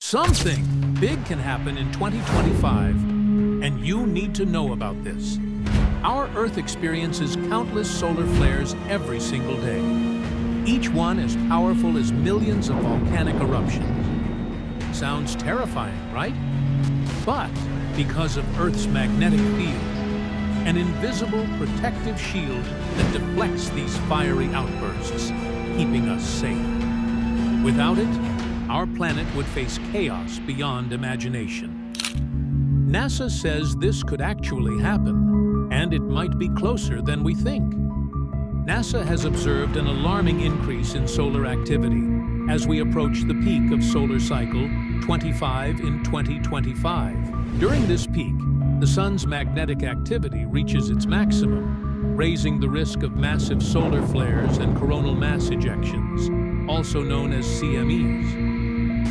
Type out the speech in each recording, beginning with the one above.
Something big can happen in 2025, and you need to know about this. Our Earth experiences countless solar flares every single day, each one as powerful as millions of volcanic eruptions. Sounds terrifying, right? But because of Earth's magnetic field, an invisible protective shield that deflects these fiery outbursts, keeping us safe. Without it, our planet would face chaos beyond imagination. NASA says this could actually happen, and it might be closer than we think. NASA has observed an alarming increase in solar activity as we approach the peak of solar cycle 25 in 2025. During this peak, the Sun's magnetic activity reaches its maximum, raising the risk of massive solar flares and coronal mass ejections, also known as CMEs.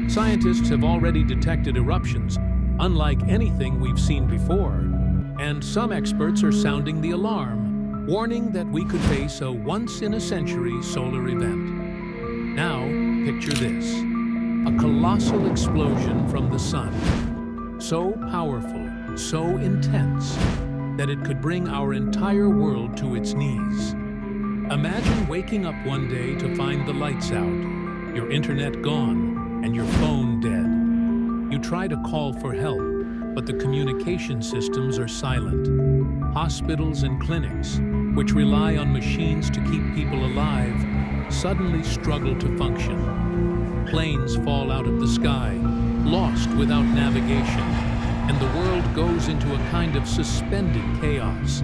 Scientists have already detected eruptions, unlike anything we've seen before, and some experts are sounding the alarm, warning that we could face a once-in-a-century solar event. Now, picture this. A colossal explosion from the sun. So powerful, so intense, that it could bring our entire world to its knees. Imagine waking up one day to find the lights out, your internet gone, and your phone dead. You try to call for help, but the communication systems are silent. Hospitals and clinics, which rely on machines to keep people alive, suddenly struggle to function. Planes fall out of the sky, lost without navigation, and the world goes into a kind of suspended chaos.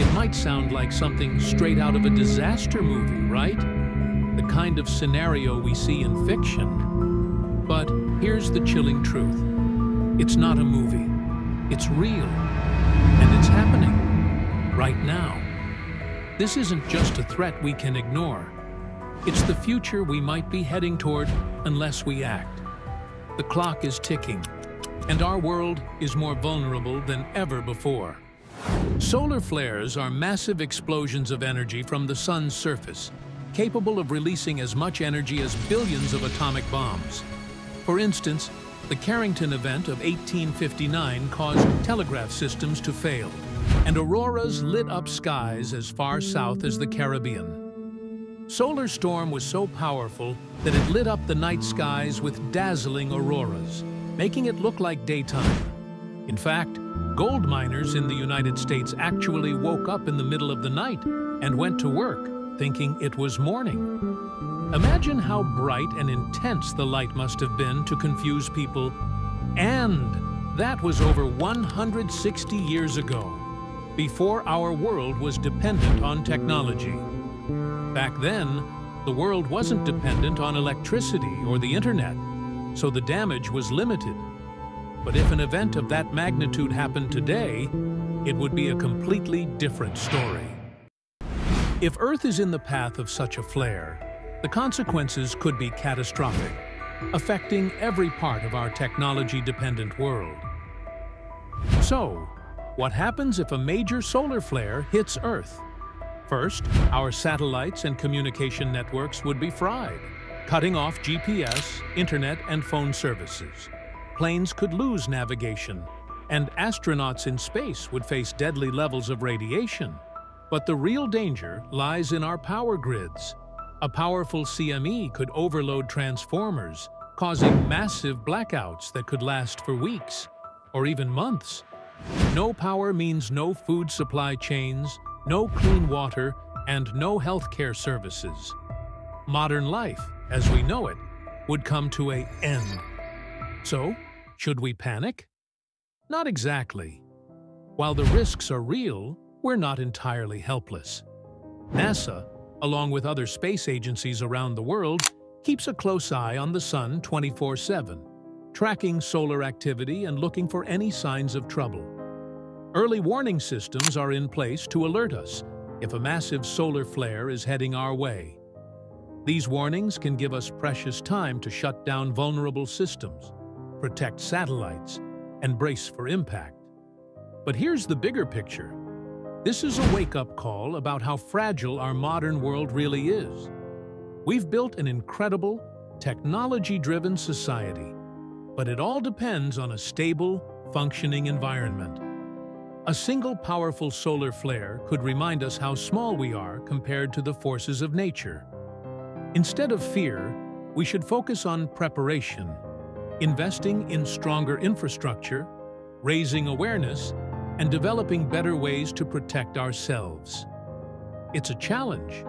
It might sound like something straight out of a disaster movie, right? The kind of scenario we see in fiction. Here's the chilling truth. It's not a movie. It's real. And it's happening. Right now. This isn't just a threat we can ignore. It's the future we might be heading toward unless we act. The clock is ticking, and our world is more vulnerable than ever before. Solar flares are massive explosions of energy from the sun's surface, capable of releasing as much energy as billions of atomic bombs. For instance, the Carrington event of 1859 caused telegraph systems to fail, and auroras lit up skies as far south as the Caribbean. Solar storm was so powerful that it lit up the night skies with dazzling auroras, making it look like daytime. In fact, gold miners in the United States actually woke up in the middle of the night and went to work, thinking it was morning. Imagine how bright and intense the light must have been to confuse people. And that was over 160 years ago, before our world was dependent on technology. Back then, the world wasn't dependent on electricity or the internet, so the damage was limited. But if an event of that magnitude happened today, it would be a completely different story. If Earth is in the path of such a flare, the consequences could be catastrophic, affecting every part of our technology-dependent world. So, what happens if a major solar flare hits Earth? First, our satellites and communication networks would be fried, cutting off GPS, internet, and phone services. Planes could lose navigation, and astronauts in space would face deadly levels of radiation. But the real danger lies in our power grids, a powerful CME could overload transformers, causing massive blackouts that could last for weeks, or even months. No power means no food supply chains, no clean water, and no healthcare services. Modern life, as we know it, would come to a end. So, should we panic? Not exactly. While the risks are real, we're not entirely helpless. NASA along with other space agencies around the world, keeps a close eye on the Sun 24-7, tracking solar activity and looking for any signs of trouble. Early warning systems are in place to alert us if a massive solar flare is heading our way. These warnings can give us precious time to shut down vulnerable systems, protect satellites, and brace for impact. But here's the bigger picture. This is a wake-up call about how fragile our modern world really is. We've built an incredible, technology-driven society, but it all depends on a stable, functioning environment. A single powerful solar flare could remind us how small we are compared to the forces of nature. Instead of fear, we should focus on preparation, investing in stronger infrastructure, raising awareness, and developing better ways to protect ourselves. It's a challenge,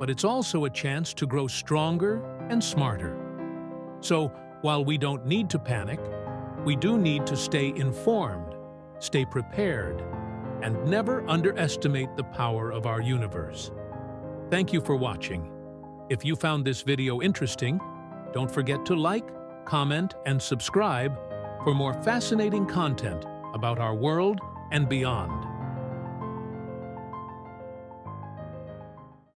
but it's also a chance to grow stronger and smarter. So, while we don't need to panic, we do need to stay informed, stay prepared, and never underestimate the power of our universe. Thank you for watching. If you found this video interesting, don't forget to like, comment, and subscribe for more fascinating content about our world and beyond.